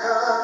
heart.